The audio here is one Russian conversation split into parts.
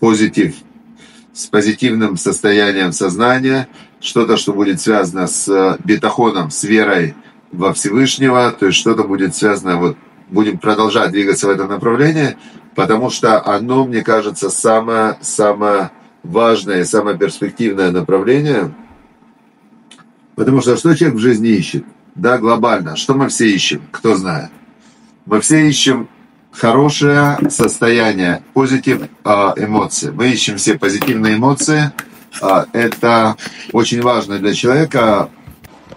Позитив. С позитивным состоянием сознания, что-то, что будет связано с бетахоном, с верой во Всевышнего, то есть что-то будет связано, вот будем продолжать двигаться в этом направлении, потому что оно, мне кажется, самое, самое важное, самое перспективное направление, потому что что человек в жизни ищет? Да, глобально. Что мы все ищем? Кто знает? Мы все ищем хорошее состояние, позитив а, эмоции. Мы ищем все позитивные эмоции. А, это очень важно для человека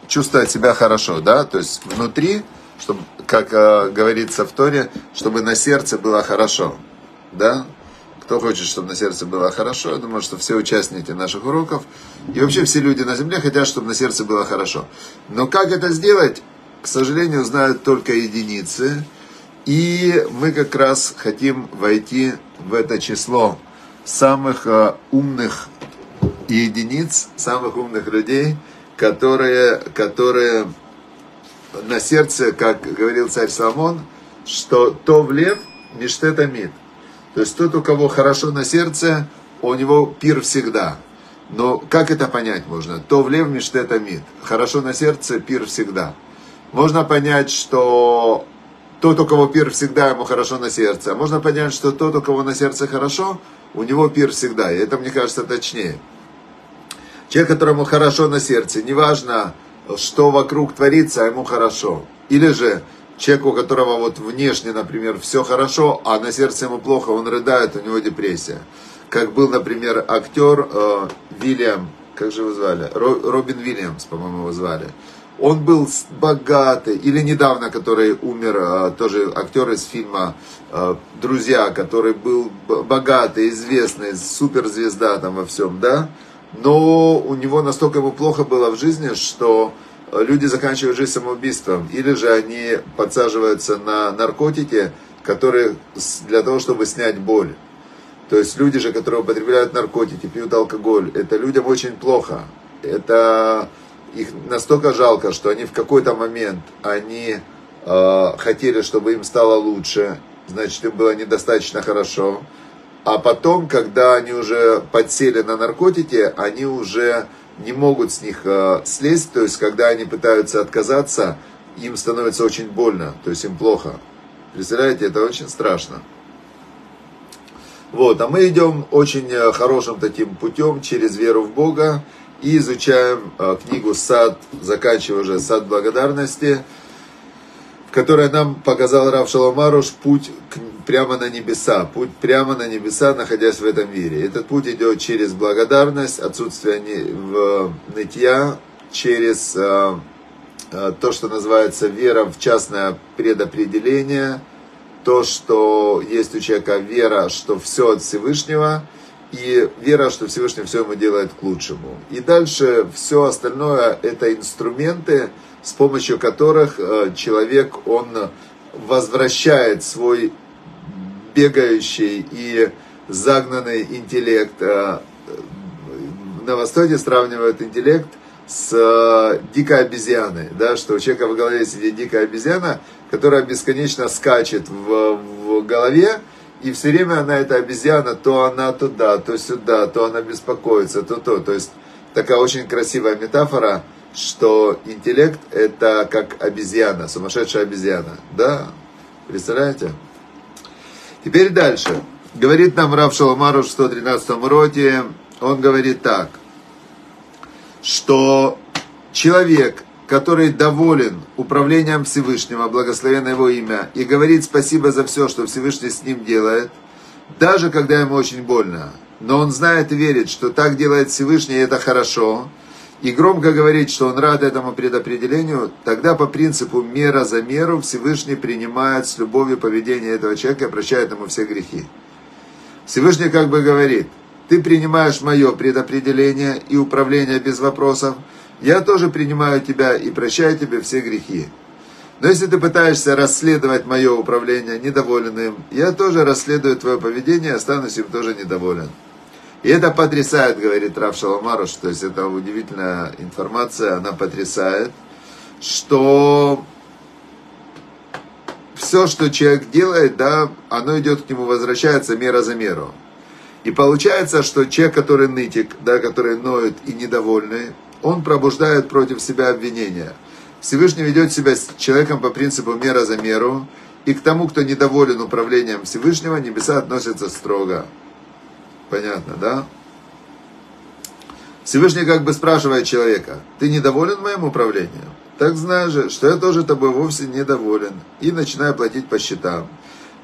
чувствовать себя хорошо, да, то есть внутри, чтобы, как а, говорится в Торе, чтобы на сердце было хорошо, да. Кто хочет, чтобы на сердце было хорошо, я думаю, что все участники наших уроков и вообще все люди на земле хотят, чтобы на сердце было хорошо. Но как это сделать, к сожалению, знают только единицы. И мы как раз хотим войти в это число самых э, умных единиц, самых умных людей, которые, которые на сердце, как говорил царь Соломон, что то в лев миштетамид. То есть тот, у кого хорошо на сердце, у него пир всегда. Но как это понять можно? То в лев миштетамид. Хорошо на сердце, пир всегда. Можно понять, что тот, у кого пир всегда, ему хорошо на сердце. А можно понять, что тот, у кого на сердце хорошо, у него пир всегда. И это, мне кажется, точнее. Человек, которому хорошо на сердце, неважно, что вокруг творится, а ему хорошо. Или же человек, у которого вот внешне, например, все хорошо, а на сердце ему плохо, он рыдает, у него депрессия. Как был, например, актер э, Вильям, как же его звали? Робин Вильямс, по-моему, его звали он был богатый, или недавно, который умер, а, тоже актер из фильма а, «Друзья», который был богатый, известный, суперзвезда там во всем, да, но у него настолько ему плохо было в жизни, что люди заканчивают жизнь самоубийством, или же они подсаживаются на наркотики, которые для того, чтобы снять боль. То есть люди же, которые употребляют наркотики, пьют алкоголь, это людям очень плохо. Это их настолько жалко, что они в какой-то момент, они э, хотели, чтобы им стало лучше, значит, им было недостаточно хорошо. А потом, когда они уже подсели на наркотики, они уже не могут с них э, слезть, то есть, когда они пытаются отказаться, им становится очень больно, то есть им плохо. Представляете, это очень страшно. Вот, а мы идем очень э, хорошим таким путем через веру в Бога и изучаем э, книгу «Сад», заканчивая уже «Сад благодарности», в которой нам показал Рав Шаломаруш путь прямо на небеса, путь прямо на небеса, находясь в этом мире. Этот путь идет через благодарность, отсутствие нытья, через э, э, то, что называется вера в частное предопределение, то, что есть у человека вера, что все от Всевышнего – и вера, что Всевышний все ему делает к лучшему. И дальше все остальное это инструменты, с помощью которых э, человек, он возвращает свой бегающий и загнанный интеллект. Э, на Востоке сравнивают интеллект с э, дикой обезьяной, да, что у человека в голове сидит дикая обезьяна, которая бесконечно скачет в, в голове, и все время она, эта обезьяна, то она туда, то сюда, то она беспокоится, то то. То есть такая очень красивая метафора, что интеллект это как обезьяна, сумасшедшая обезьяна. Да, представляете? Теперь дальше. Говорит нам Рав Шаламару в 113 роте, он говорит так, что человек, который доволен управлением Всевышнего, благословенно его имя, и говорит спасибо за все, что Всевышний с ним делает, даже когда ему очень больно. Но он знает и верит, что так делает Всевышний, и это хорошо, и громко говорит, что он рад этому предопределению, тогда по принципу мера за меру Всевышний принимает с любовью поведение этого человека и прощает ему все грехи. Всевышний как бы говорит, ты принимаешь мое предопределение и управление без вопросов, я тоже принимаю тебя и прощаю тебе все грехи. Но если ты пытаешься расследовать мое управление недоволен им, я тоже расследую твое поведение и останусь им тоже недоволен. И это потрясает, говорит Рав Шаламаруш, то есть это удивительная информация, она потрясает, что все, что человек делает, да, оно идет к нему, возвращается мера за меру. И получается, что человек, который нытик, да, который ноет и недовольный, он пробуждает против себя обвинения. Всевышний ведет себя с человеком по принципу мера за меру, и к тому, кто недоволен управлением Всевышнего, небеса относятся строго. Понятно, да? Всевышний как бы спрашивает человека, ты недоволен моим управлением? Так знай же, что я тоже тобой вовсе недоволен, и начинаю платить по счетам.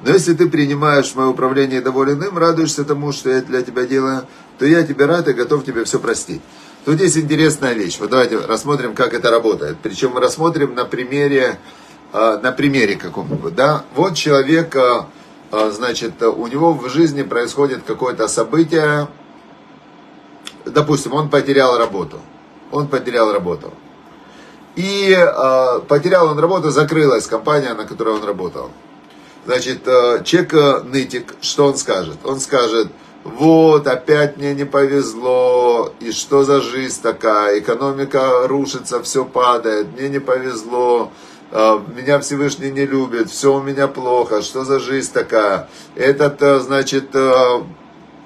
Но если ты принимаешь мое управление и доволен им, радуешься тому, что я для тебя делаю, то я тебе рад и готов тебе все простить. Тут есть интересная вещь. Вот давайте рассмотрим, как это работает. Причем мы рассмотрим на примере, а, на примере каком-нибудь. Да? Вот человек, а, а, значит, у него в жизни происходит какое-то событие, допустим, он потерял работу. Он потерял работу. И э, потерял он работу, закрылась компания, на которой он работал. Значит, э, человек э, нытик, что он скажет? Он скажет, вот, опять мне не повезло, и что за жизнь такая, экономика рушится, все падает, мне не повезло, э, меня Всевышний не любит, все у меня плохо, что за жизнь такая. Этот, э, значит, э,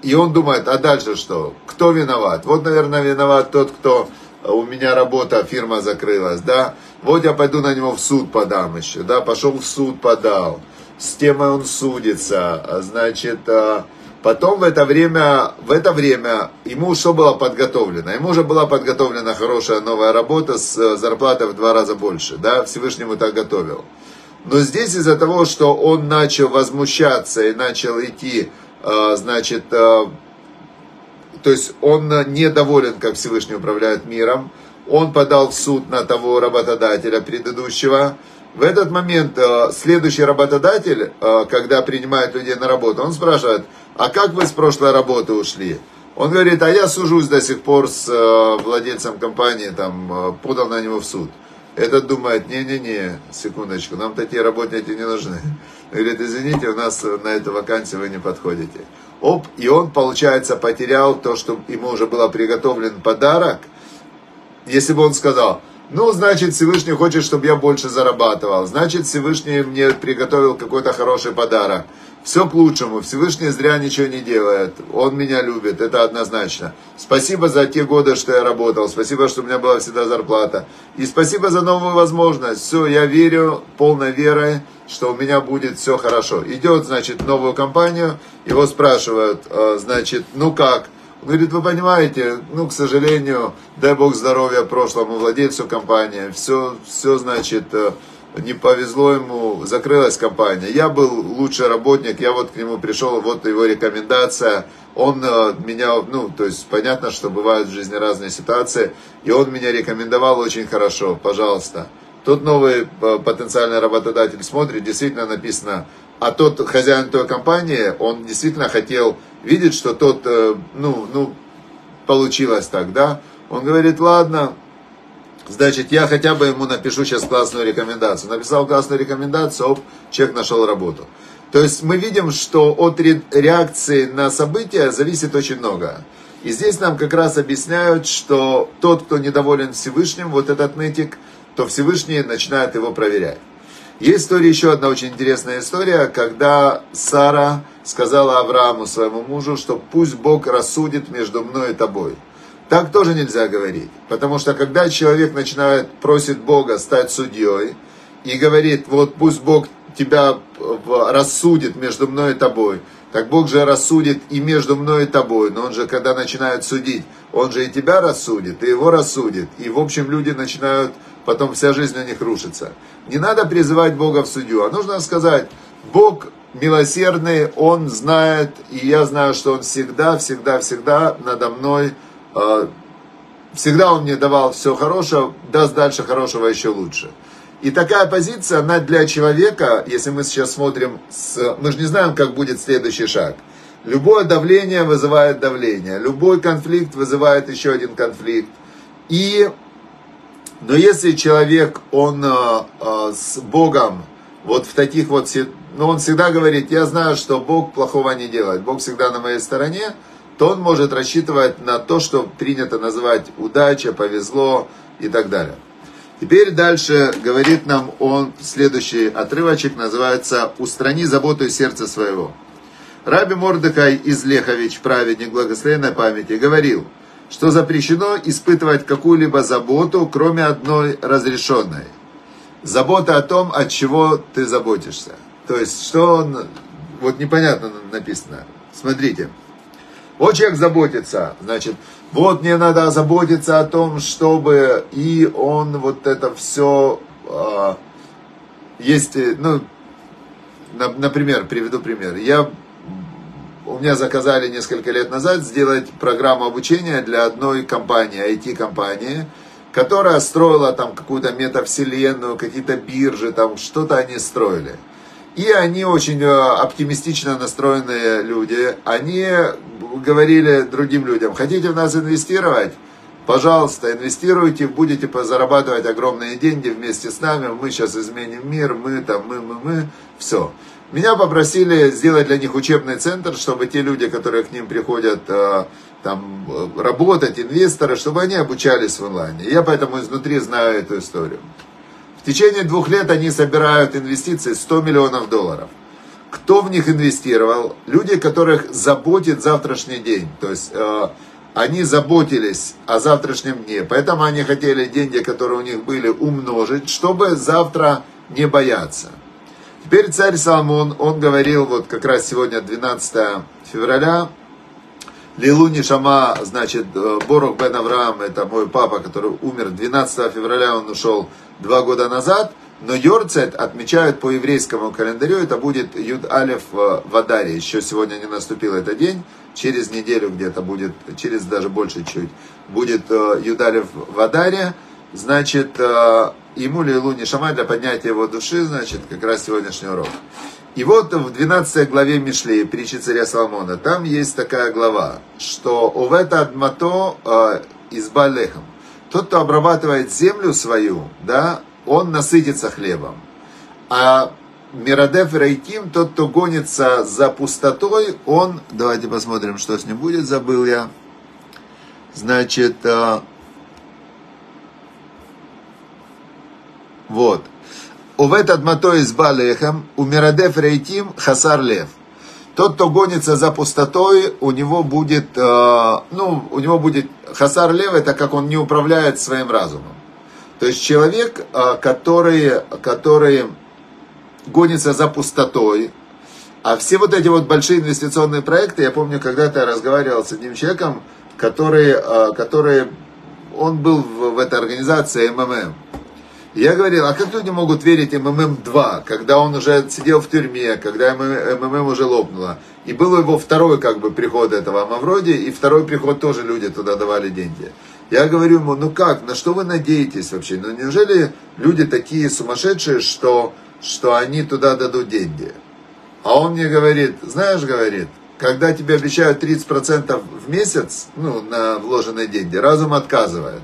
и он думает, а дальше что? Кто виноват? Вот, наверное, виноват тот, кто э, у меня работа, фирма закрылась, да? Вот я пойду на него в суд подам еще, да? Пошел в суд, подал. С темой он судится, а значит, э, потом в это время, в это время ему что было подготовлено? Ему уже была подготовлена хорошая новая работа с э, зарплатой в два раза больше, да? Всевышнему так готовил. Но здесь из-за того, что он начал возмущаться и начал идти а, значит, а, то есть он недоволен, как Всевышний управляет миром, он подал в суд на того работодателя предыдущего. В этот момент а, следующий работодатель, когда принимает людей на работу, он спрашивает, а как вы с прошлой работы ушли? Он говорит, а я сужусь до сих пор с владельцем компании, там, подал на него в суд. Этот думает, не-не-не, секундочку, нам такие работники не нужны. Говорит, извините, у нас на эту вакансию вы не подходите. Оп, и он, получается, потерял то, что ему уже был приготовлен подарок. Если бы он сказал, ну, значит, Всевышний хочет, чтобы я больше зарабатывал. Значит, Всевышний мне приготовил какой-то хороший подарок. Все к лучшему. Всевышний зря ничего не делает. Он меня любит, это однозначно. Спасибо за те годы, что я работал. Спасибо, что у меня была всегда зарплата. И спасибо за новую возможность. Все, я верю полной верой, что у меня будет все хорошо. Идет, значит, в новую компанию, его спрашивают, «А, значит, ну как? Говорит, вы понимаете, ну, к сожалению, дай бог здоровья прошлому владельцу компании. Все, все, значит, э, не повезло ему, закрылась компания. Я был лучший работник, я вот к нему пришел, вот его рекомендация. Он э, меня, ну, то есть понятно, что бывают в жизни разные ситуации, и он меня рекомендовал очень хорошо, пожалуйста. Тот новый э, потенциальный работодатель смотрит, действительно написано, а тот хозяин той компании, он действительно хотел видеть, что тот, э, ну, ну, получилось так, да. Он говорит, ладно, Значит, я хотя бы ему напишу сейчас классную рекомендацию. Написал классную рекомендацию, оп, человек нашел работу. То есть мы видим, что от реакции на события зависит очень много. И здесь нам как раз объясняют, что тот, кто недоволен Всевышним, вот этот нытик, то Всевышний начинает его проверять. Есть история, еще одна очень интересная история, когда Сара сказала Аврааму, своему мужу, что пусть Бог рассудит между мной и тобой. Так тоже нельзя говорить. Потому что когда человек начинает, просит Бога стать судьей и говорит, вот пусть Бог тебя рассудит между мной и тобой, так Бог же рассудит и между мной и тобой. Но он же, когда начинает судить, он же и тебя рассудит, и его рассудит. И, в общем, люди начинают, потом вся жизнь на них рушится. Не надо призывать Бога в судью, а нужно сказать, Бог милосердный, Он знает, и я знаю, что Он всегда, всегда, всегда надо мной а, всегда он мне давал все хорошее, даст дальше хорошего еще лучше. И такая позиция, она для человека, если мы сейчас смотрим, с, мы же не знаем, как будет следующий шаг. Любое давление вызывает давление, любой конфликт вызывает еще один конфликт. И, но если человек, он а, с Богом, вот в таких вот, ну он всегда говорит, я знаю, что Бог плохого не делает, Бог всегда на моей стороне, то он может рассчитывать на то, что принято называть удача, повезло и так далее. Теперь дальше говорит нам он, следующий отрывочек называется «Устрани заботу из сердца своего». Раби Мордекай из Лехович, праведник благословенной памяти, говорил, что запрещено испытывать какую-либо заботу, кроме одной разрешенной. Забота о том, от чего ты заботишься. То есть, что он, вот непонятно написано. Смотрите, вот человек заботится, значит, вот мне надо заботиться о том, чтобы и он вот это все э, есть, ну, на, например, приведу пример. Я у меня заказали несколько лет назад сделать программу обучения для одной компании, IT-компании, которая строила там какую-то метавселенную, какие-то биржи, там что-то они строили. И они очень э, оптимистично настроенные люди. Они говорили другим людям, хотите в нас инвестировать? Пожалуйста, инвестируйте, будете зарабатывать огромные деньги вместе с нами, мы сейчас изменим мир, мы там, мы, мы, мы, все. Меня попросили сделать для них учебный центр, чтобы те люди, которые к ним приходят э, там, э, работать, инвесторы, чтобы они обучались в онлайне. Я поэтому изнутри знаю эту историю. В течение двух лет они собирают инвестиции 100 миллионов долларов. Кто в них инвестировал? Люди, которых заботит завтрашний день. То есть э, они заботились о завтрашнем дне. Поэтому они хотели деньги, которые у них были, умножить, чтобы завтра не бояться. Теперь царь Соломон, он говорил, вот как раз сегодня 12 февраля, Лилу Нишама, значит, э, Борух Бен Авраам, это мой папа, который умер 12 февраля, он ушел два года назад, но Йорцет отмечают по еврейскому календарю, это будет Юд Алев э, в Адаре, еще сегодня не наступил этот день, через неделю где-то будет, через даже больше чуть, будет э, Юд Алев в Адаре, значит, ему Лилу Нишама для поднятия его души, значит, как раз сегодняшний урок. И вот в 12 главе Мишлей, притчи царя Соломона, там есть такая глава, что «Овета адмато э, из Балехом». Тот, кто обрабатывает землю свою, да, он насытится хлебом. А Мирадев Рейтим, тот, кто гонится за пустотой, он, давайте посмотрим, что с ним будет, забыл я. Значит, вот, Увет адмато из балехам, умирадев рейтим хасар лев. Тот, кто гонится за пустотой, у него будет, э, ну, у него будет хасар лев, это как он не управляет своим разумом. То есть человек, э, который, который гонится за пустотой, а все вот эти вот большие инвестиционные проекты, я помню, когда-то я разговаривал с одним человеком, который, э, который он был в, в этой организации МММ. Я говорил, а как люди могут верить МММ-2, когда он уже сидел в тюрьме, когда МММ уже лопнуло. И был его второй как бы приход этого Мавроди, и второй приход тоже люди туда давали деньги. Я говорю ему, ну как, на что вы надеетесь вообще? Ну неужели люди такие сумасшедшие, что, что они туда дадут деньги? А он мне говорит, знаешь, говорит, когда тебе обещают 30% в месяц, ну, на вложенные деньги, разум отказывает.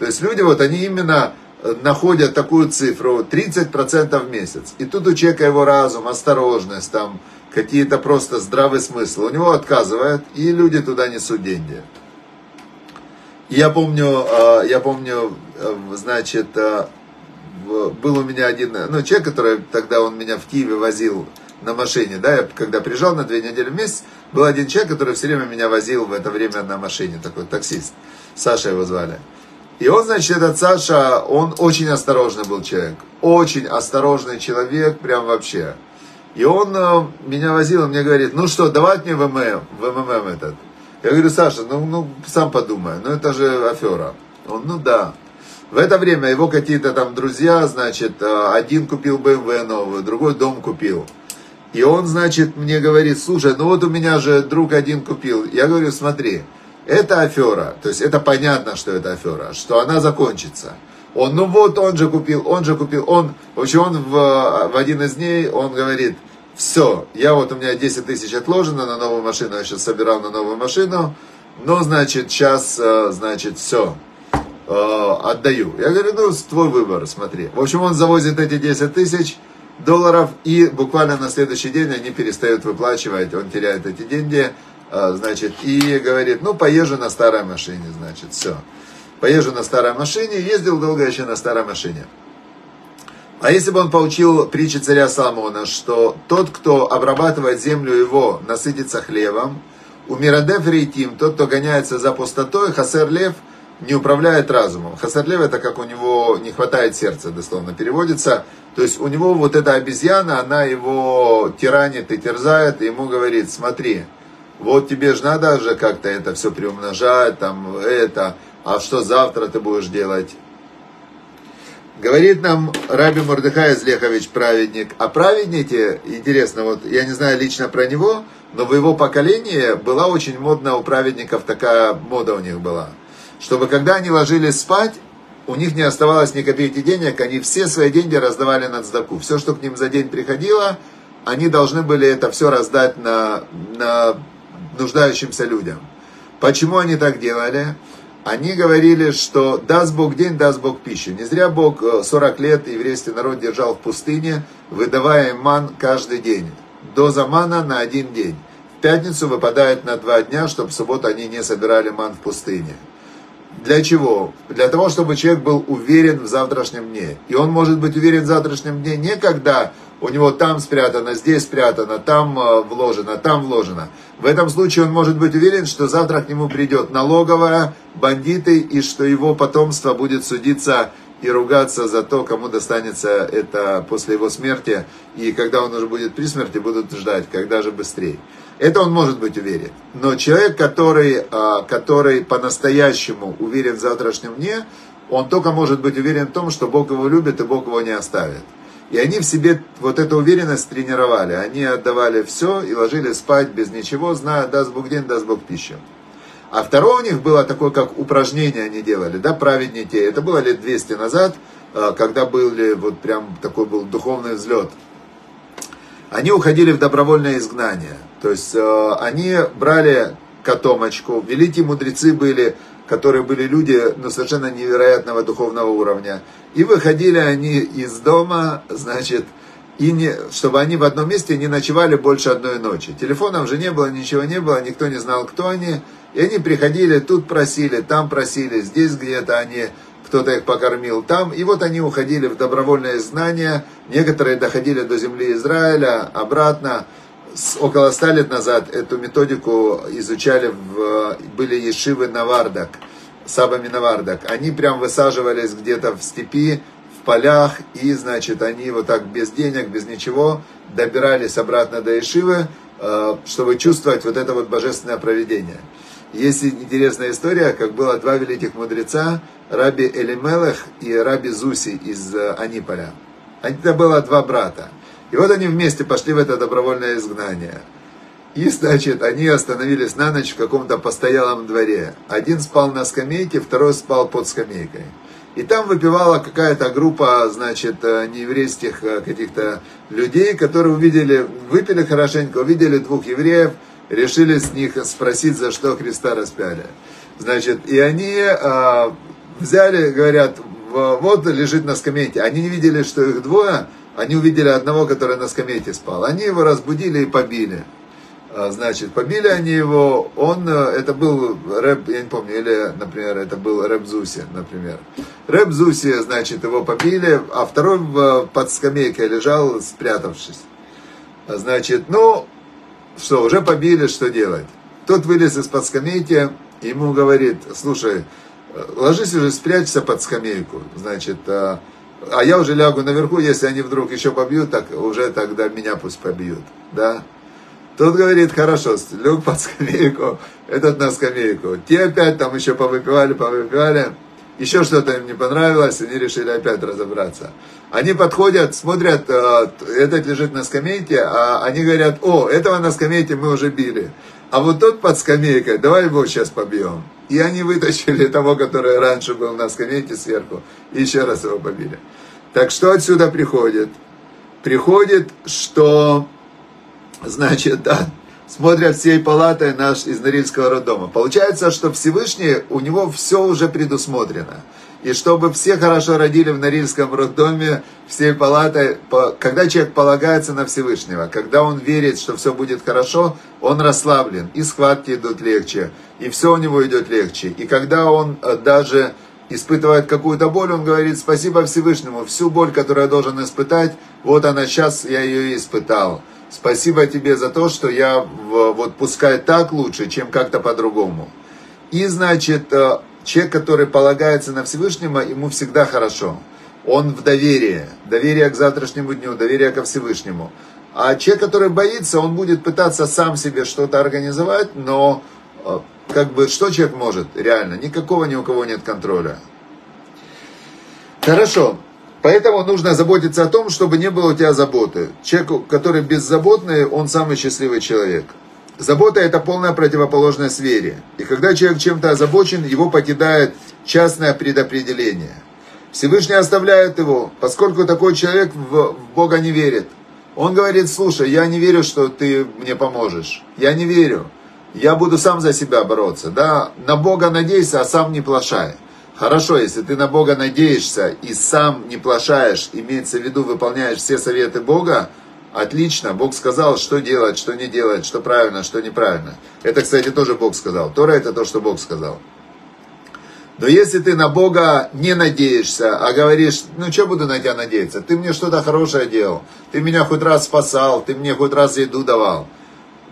То есть люди вот, они именно находят такую цифру 30% в месяц. И тут у человека его разум, осторожность, там какие-то просто здравый смысл. У него отказывает, и люди туда несут деньги. Я помню, а, я помню, э, значит, э, был у меня один, ну, человек, который тогда он меня в Киеве возил на машине, да, я когда приезжал на две недели в месяц, был один человек, который все время меня возил в это время на машине, такой таксист, Саша его звали. И он, значит, этот Саша, он очень осторожный был человек. Очень осторожный человек, прям вообще. И он э, меня возил, он мне говорит, ну что, давать мне ВММ, ВММ этот. Я говорю, Саша, ну, ну сам подумай, ну это же афера. Он, ну да. В это время его какие-то там друзья, значит, э, один купил BMW новую, другой дом купил. И он, значит, мне говорит, слушай, ну вот у меня же друг один купил. Я говорю, смотри, это афера, то есть это понятно, что это афера, что она закончится. Он, ну вот, он же купил, он же купил, он, в общем, он в, в один из дней, он говорит, все, я вот у меня 10 тысяч отложено на новую машину, я сейчас собирал на новую машину, ну, значит, сейчас, э, значит, все, э, отдаю. Я говорю, ну, твой выбор, смотри. В общем, он завозит эти 10 тысяч долларов, и буквально на следующий день они перестают выплачивать, он теряет эти деньги, значит, и говорит, ну, поезжу на старой машине, значит, все. поезжу на старой машине, ездил долго еще на старой машине. А если бы он получил притчи царя Соломона, что тот, кто обрабатывает землю его, насытится хлебом, у Мирадев Рейтим, тот, кто гоняется за пустотой, Хасер Лев не управляет разумом. Хасер Лев это как у него не хватает сердца, дословно переводится. То есть у него вот эта обезьяна, она его тиранит и терзает, и ему говорит, смотри, вот тебе же надо же как-то это все приумножать, там это, а что завтра ты будешь делать? Говорит нам Раби Мордыхай Злехович, праведник. А праведники, интересно, вот я не знаю лично про него, но в его поколении была очень модна у праведников, такая мода у них была. Чтобы когда они ложились спать, у них не оставалось ни копейки денег, они все свои деньги раздавали на цдаку. Все, что к ним за день приходило, они должны были это все раздать на, на нуждающимся людям. Почему они так делали? Они говорили, что даст Бог день, даст Бог пищу. Не зря Бог 40 э, лет еврейский народ держал в пустыне, выдавая им ман каждый день. Доза мана на один день. В пятницу выпадает на два дня, чтобы в субботу они не собирали ман в пустыне. Для чего? Для того, чтобы человек был уверен в завтрашнем дне. И он может быть уверен в завтрашнем дне не когда у него там спрятано, здесь спрятано, там э, вложено, там вложено. В этом случае он может быть уверен, что завтра к нему придет налоговая, бандиты, и что его потомство будет судиться и ругаться за то, кому достанется это после его смерти. И когда он уже будет при смерти, будут ждать, когда же быстрее. Это он может быть уверен. Но человек, который, а, который по-настоящему уверен в завтрашнем дне, он только может быть уверен в том, что Бог его любит и Бог его не оставит. И они в себе вот эту уверенность тренировали. Они отдавали все и ложились спать без ничего, зная, даст Бог день, даст Бог пищу. А второе у них было такое, как упражнение они делали, да, праведники. Это было лет 200 назад, а, когда были, вот прям такой был духовный взлет. Они уходили в добровольное изгнание. То есть а, они брали котомочку, великие мудрецы были, которые были люди ну, совершенно невероятного духовного уровня. И выходили они из дома, значит, и не, чтобы они в одном месте не ночевали больше одной ночи. Телефонов же не было, ничего не было, никто не знал, кто они. И они приходили, тут просили, там просили, здесь где-то они, кто-то их покормил там. И вот они уходили в добровольное знание. Некоторые доходили до земли Израиля, обратно. С, около ста лет назад эту методику изучали, в, были ешивы Навардак, Сабами Навардак. Они прям высаживались где-то в степи, в полях, и, значит, они вот так без денег, без ничего добирались обратно до Ешивы, э, чтобы чувствовать вот это вот божественное проведение. Есть интересная история, как было два великих мудреца, Раби Элимелех и Раби Зуси из э, Аниполя. Это было два брата. И вот они вместе пошли в это добровольное изгнание. И, значит, они остановились на ночь в каком-то постоялом дворе. Один спал на скамейке, второй спал под скамейкой. И там выпивала какая-то группа, значит, э, нееврейских каких-то людей, которые увидели, выпили хорошенько, увидели двух евреев, решили с них спросить, за что Христа распяли. Значит, и они э, взяли, говорят, вот лежит на скамейке. Они не видели, что их двое, они увидели одного, который на скамейке спал. Они его разбудили и побили. А, значит, побили они его, он, э, это был рэп, я не помню, или, например, это был рэп Зуси, например. Рэп Зуси, значит, его побили, а второй под скамейкой лежал, спрятавшись. Значит, ну, что, уже побили, что делать? Тот вылез из-под скамейки, ему говорит, слушай, ложись уже, спрячься под скамейку, значит, а, а я уже лягу наверху, если они вдруг еще побьют, так уже тогда меня пусть побьют, да? Тот говорит, хорошо, лег под скамейку, этот на скамейку. Те опять там еще повыпивали, повыпивали, еще что-то им не понравилось, они решили опять разобраться. Они подходят, смотрят, э, этот лежит на скамейке, а они говорят, о, этого на скамейке мы уже били. А вот тот под скамейкой, давай его сейчас побьем. И они вытащили того, который раньше был на скамейке сверху, и еще раз его побили. Так что отсюда приходит? Приходит, что, значит, да, смотрят всей палатой наш из Норильского роддома. Получается, что Всевышний, у него все уже предусмотрено и чтобы все хорошо родили в Норильском роддоме, всей палатой, когда человек полагается на Всевышнего, когда он верит, что все будет хорошо, он расслаблен, и схватки идут легче, и все у него идет легче. И когда он э, даже испытывает какую-то боль, он говорит спасибо Всевышнему. Всю боль, которую я должен испытать, вот она сейчас, я ее испытал. Спасибо тебе за то, что я вот пускай так лучше, чем как-то по-другому. И значит, э, человек, который полагается на Всевышнего, ему всегда хорошо. Он в доверии. Доверие к завтрашнему дню, доверие ко Всевышнему. А человек, который боится, он будет пытаться сам себе что-то организовать, но э, как бы что человек может реально? Никакого ни у кого нет контроля. Хорошо. Поэтому нужно заботиться о том, чтобы не было у тебя заботы. Человек, который беззаботный, он самый счастливый человек. Забота – это полная противоположность вере. И когда человек чем-то озабочен, его покидает частное предопределение. Всевышний оставляет его, поскольку такой человек в Бога не верит. Он говорит, слушай, я не верю, что ты мне поможешь. Я не верю. Я буду сам за себя бороться. Да? На Бога надейся, а сам не плашай. Хорошо, если ты на Бога надеешься и сам не плашаешь, имеется в виду, выполняешь все советы Бога, отлично, Бог сказал, что делать, что не делать, что правильно, что неправильно. Это, кстати, тоже Бог сказал. Тора это то, что Бог сказал. Но если ты на Бога не надеешься, а говоришь, ну что буду на тебя надеяться, ты мне что-то хорошее делал, ты меня хоть раз спасал, ты мне хоть раз еду давал.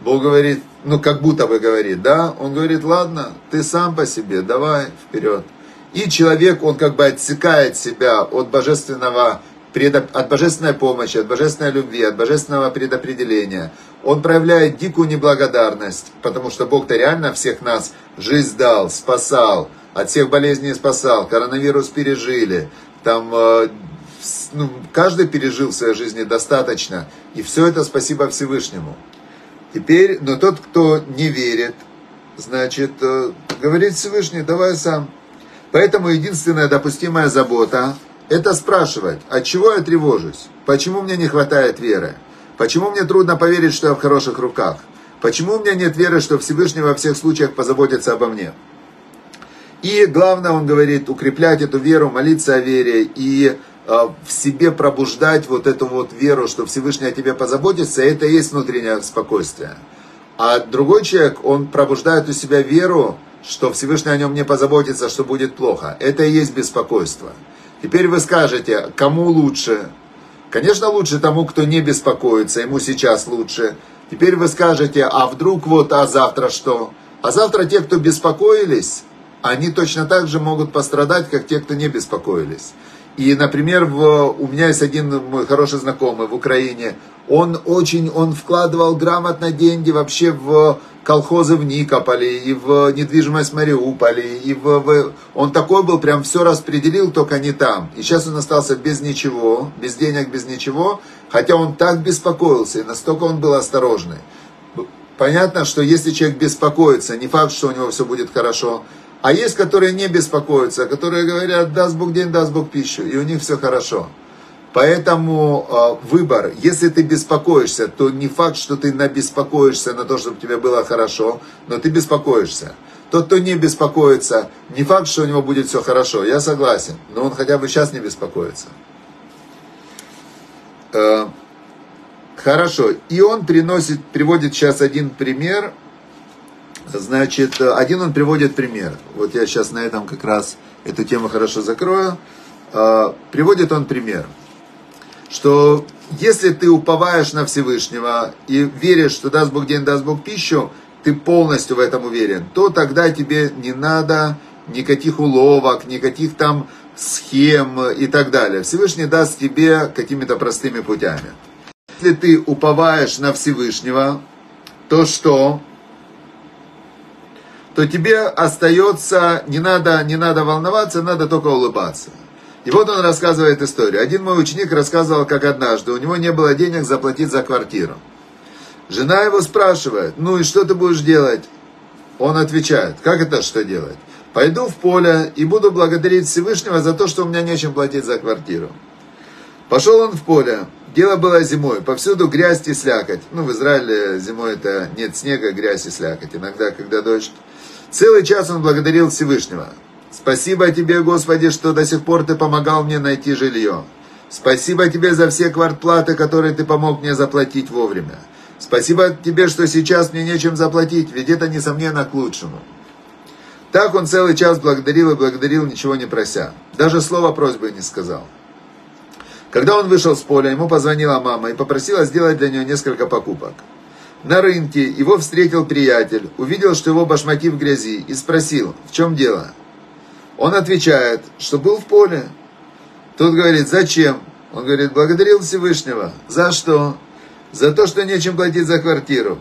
Бог говорит, ну как будто бы говорит, да? Он говорит, ладно, ты сам по себе, давай вперед. И человек, он как бы отсекает себя от божественного от божественной помощи, от божественной любви, от божественного предопределения. Он проявляет дикую неблагодарность, потому что Бог-то реально всех нас жизнь дал, спасал, от всех болезней спасал, коронавирус пережили, там э, ну, каждый пережил в своей жизни достаточно, и все это спасибо Всевышнему. Теперь, но тот, кто не верит, значит, э, говорит Всевышний, давай сам. Поэтому единственная допустимая забота – это спрашивать, от чего я тревожусь, почему мне не хватает веры, почему мне трудно поверить, что я в хороших руках, почему у меня нет веры, что Всевышний во всех случаях позаботится обо мне. И главное, он говорит, укреплять эту веру, молиться о вере и а, в себе пробуждать вот эту вот веру, что Всевышний о тебе позаботится, это и есть внутреннее спокойствие. А другой человек, он пробуждает у себя веру, что Всевышний о нем не позаботится, что будет плохо. Это и есть беспокойство. Теперь вы скажете, кому лучше? Конечно, лучше тому, кто не беспокоится, ему сейчас лучше. Теперь вы скажете, а вдруг вот, а завтра что? А завтра те, кто беспокоились, они точно так же могут пострадать, как те, кто не беспокоились. И, например, в, у меня есть один мой хороший знакомый в Украине. Он очень, он вкладывал грамотно деньги вообще в колхозы в Никополе, и в недвижимость в Мариуполе, и в, в... Он такой был, прям все распределил, только не там. И сейчас он остался без ничего, без денег, без ничего, хотя он так беспокоился, и настолько он был осторожный. Понятно, что если человек беспокоится, не факт, что у него все будет хорошо, а есть, которые не беспокоятся, которые говорят, даст Бог день, даст Бог пищу, и у них все хорошо. Поэтому э, выбор, если ты беспокоишься, то не факт, что ты набеспокоишься на то, чтобы тебе было хорошо, но ты беспокоишься. Тот, кто не беспокоится, не факт, что у него будет все хорошо, я согласен, но он хотя бы сейчас не беспокоится. Э, хорошо, и он приносит, приводит сейчас один пример, Значит, один он приводит пример. Вот я сейчас на этом как раз эту тему хорошо закрою. А, приводит он пример, что если ты уповаешь на Всевышнего и веришь, что даст Бог день, даст Бог пищу, ты полностью в этом уверен, то тогда тебе не надо никаких уловок, никаких там схем и так далее. Всевышний даст тебе какими-то простыми путями. Если ты уповаешь на Всевышнего, то что? То тебе остается, не надо, не надо волноваться, надо только улыбаться. И вот он рассказывает историю. Один мой ученик рассказывал, как однажды у него не было денег заплатить за квартиру. Жена его спрашивает, ну и что ты будешь делать? Он отвечает, как это что делать? Пойду в поле и буду благодарить Всевышнего за то, что у меня нечем платить за квартиру. Пошел он в поле. Дело было зимой. Повсюду грязь и слякоть. Ну, в Израиле зимой это нет снега, грязь и слякоть. Иногда, когда дождь, Целый час он благодарил Всевышнего. Спасибо тебе, Господи, что до сих пор ты помогал мне найти жилье. Спасибо тебе за все квартплаты, которые ты помог мне заплатить вовремя. Спасибо тебе, что сейчас мне нечем заплатить, ведь это, несомненно, к лучшему. Так он целый час благодарил и благодарил, ничего не прося. Даже слова просьбы не сказал. Когда он вышел с поля, ему позвонила мама и попросила сделать для нее несколько покупок. На рынке его встретил приятель, увидел, что его башмаки в грязи, и спросил, в чем дело. Он отвечает, что был в поле. Тот говорит, зачем? Он говорит, благодарил Всевышнего. За что? За то, что нечем платить за квартиру.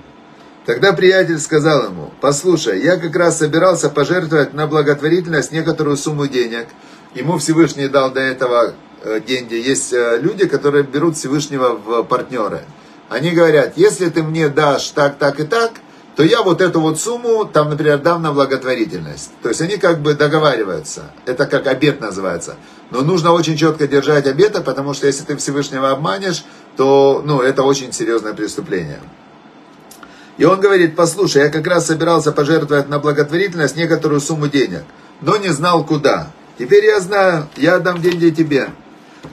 Тогда приятель сказал ему, послушай, я как раз собирался пожертвовать на благотворительность некоторую сумму денег. Ему Всевышний дал до этого э, деньги. Есть э, люди, которые берут Всевышнего в партнеры. Они говорят, если ты мне дашь так, так и так, то я вот эту вот сумму, там, например, дам на благотворительность. То есть они как бы договариваются. Это как обед называется. Но нужно очень четко держать обета, потому что если ты Всевышнего обманешь, то ну, это очень серьезное преступление. И он говорит, послушай, я как раз собирался пожертвовать на благотворительность некоторую сумму денег, но не знал куда. Теперь я знаю, я отдам деньги тебе.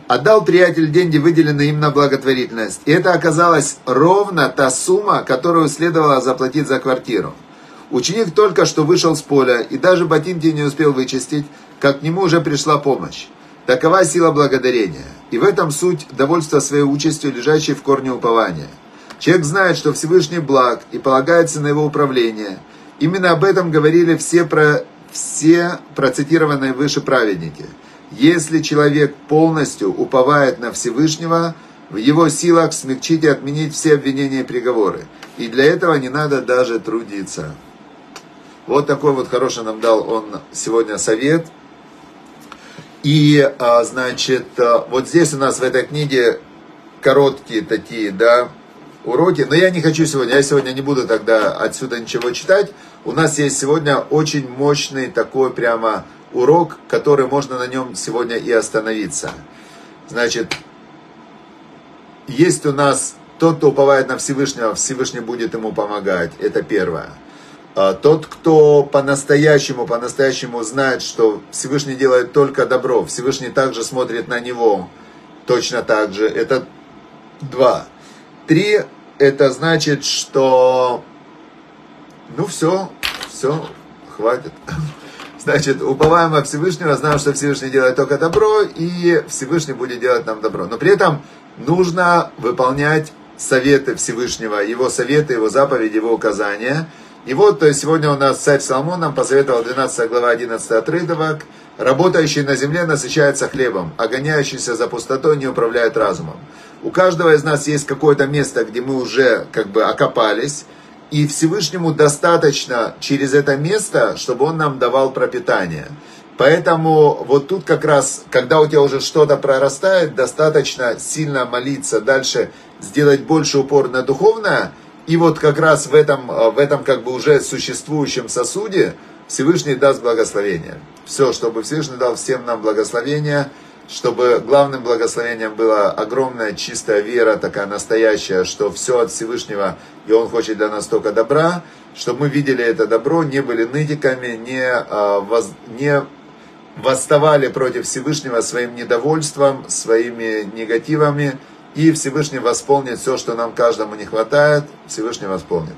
Отдал приятель деньги, выделенные им на благотворительность. И это оказалась ровно та сумма, которую следовало заплатить за квартиру. Ученик только что вышел с поля и даже ботинки не успел вычистить, как к нему уже пришла помощь. Такова сила благодарения. И в этом суть довольства своей участью, лежащей в корне упования. Человек знает, что Всевышний благ и полагается на его управление. Именно об этом говорили все, про, все процитированные выше праведники. Если человек полностью уповает на Всевышнего, в его силах смягчить и отменить все обвинения и приговоры. И для этого не надо даже трудиться. Вот такой вот хороший нам дал он сегодня совет. И, а, значит, а, вот здесь у нас в этой книге короткие такие, да, уроки. Но я не хочу сегодня, я сегодня не буду тогда отсюда ничего читать. У нас есть сегодня очень мощный такой прямо урок, который можно на нем сегодня и остановиться. Значит, есть у нас тот, кто уповает на Всевышнего, Всевышний будет ему помогать. Это первое. А тот, кто по-настоящему, по-настоящему знает, что Всевышний делает только добро, Всевышний также смотрит на него, точно так же. Это два. Три, это значит, что ну все, все, хватит. Значит, уповаем во Всевышнего, знаем, что Всевышний делает только добро, и Всевышний будет делать нам добро. Но при этом нужно выполнять советы Всевышнего, его советы, его заповеди, его указания. И вот то есть сегодня у нас царь Соломон нам посоветовал 12 глава 11 отрывок. Работающий на земле насыщается хлебом, а гоняющийся за пустотой не управляет разумом. У каждого из нас есть какое-то место, где мы уже как бы окопались, и Всевышнему достаточно через это место, чтобы он нам давал пропитание. Поэтому вот тут как раз, когда у тебя уже что-то прорастает, достаточно сильно молиться, дальше сделать больше упор на духовное, и вот как раз в этом, в этом как бы уже существующем сосуде Всевышний даст благословение. Все, чтобы Всевышний дал всем нам благословение – чтобы главным благословением была огромная чистая вера, такая настоящая, что все от Всевышнего, и Он хочет для нас только добра, чтобы мы видели это добро, не были нытиками, не, а, не восставали против Всевышнего своим недовольством, своими негативами, и Всевышний восполнит все, что нам каждому не хватает, Всевышний восполнит.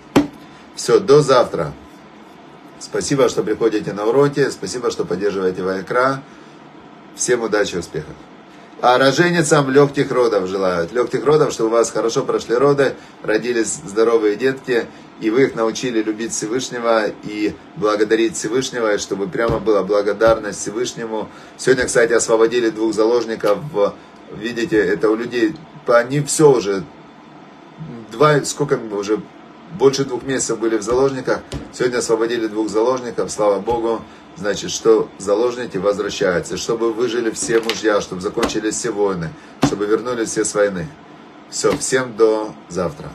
Все, до завтра. Спасибо, что приходите на уроки, спасибо, что поддерживаете Вайкра. Всем удачи и успехов. А роженицам легких родов желают. Легких родов, чтобы у вас хорошо прошли роды, родились здоровые детки, и вы их научили любить Всевышнего и благодарить Всевышнего, и чтобы прямо была благодарность Всевышнему. Сегодня, кстати, освободили двух заложников. Видите, это у людей, они все уже, два, сколько уже, больше двух месяцев были в заложниках. Сегодня освободили двух заложников, слава Богу значит, что заложники возвращаются, чтобы выжили все мужья, чтобы закончились все войны, чтобы вернулись все с войны. Все, всем до завтра.